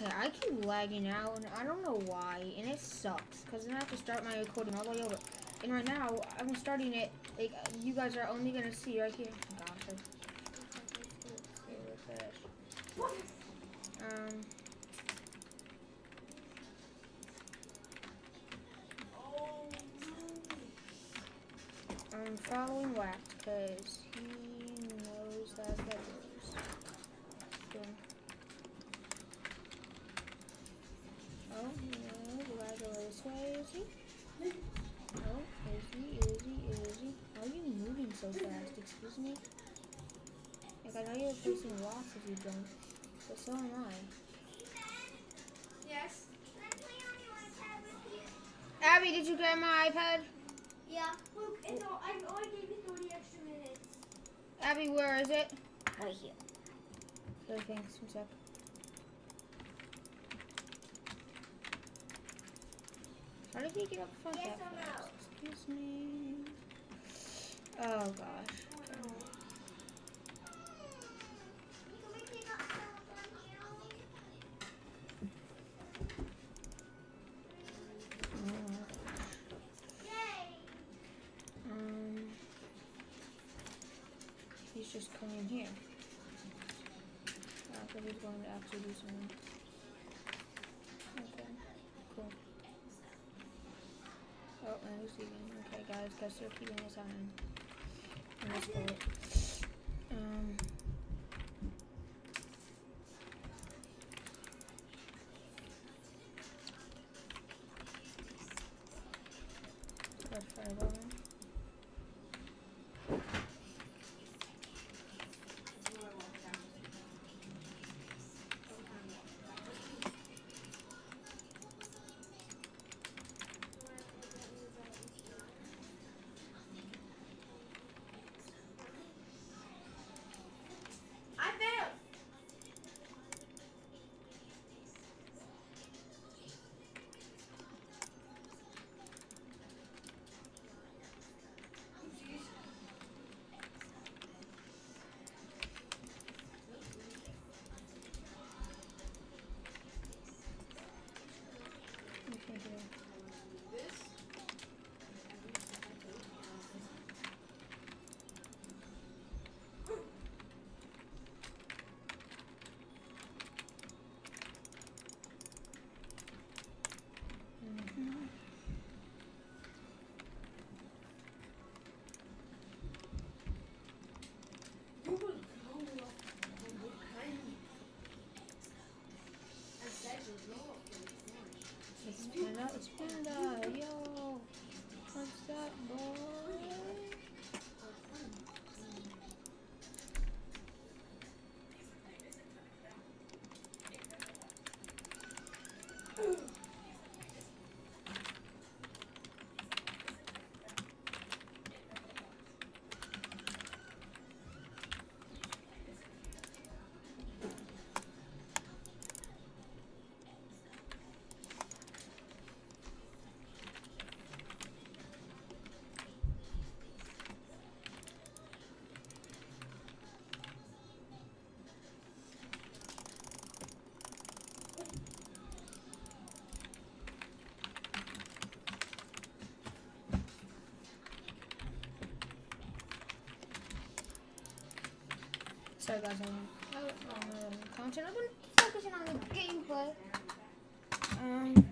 Okay, I keep lagging out, and I don't know why, and it sucks, because then I have to start my recording all the way over. And right now, I'm starting it, like, you guys are only going to see right here. Gosh. Um... I'm following Wax, because he knows that fast? Excuse me? Like, I know you're placing rocks if you jump, but so am I. Yes. Abby, did you get my iPad? Yeah. Luke, it's all, I only gave you 30 extra minutes. Abby, where is it? Right here. Okay, thanks. One sec. How did he get up front Yes that or no? fast? Excuse me. Oh gosh. Just coming here. After he's going to actually do something. Okay, cool. Oh, and he's leaving. Okay, guys, guess they're keeping this on. on this bullet. Sorry guys, I'm out on the content. I've been focusing on the gameplay. Um,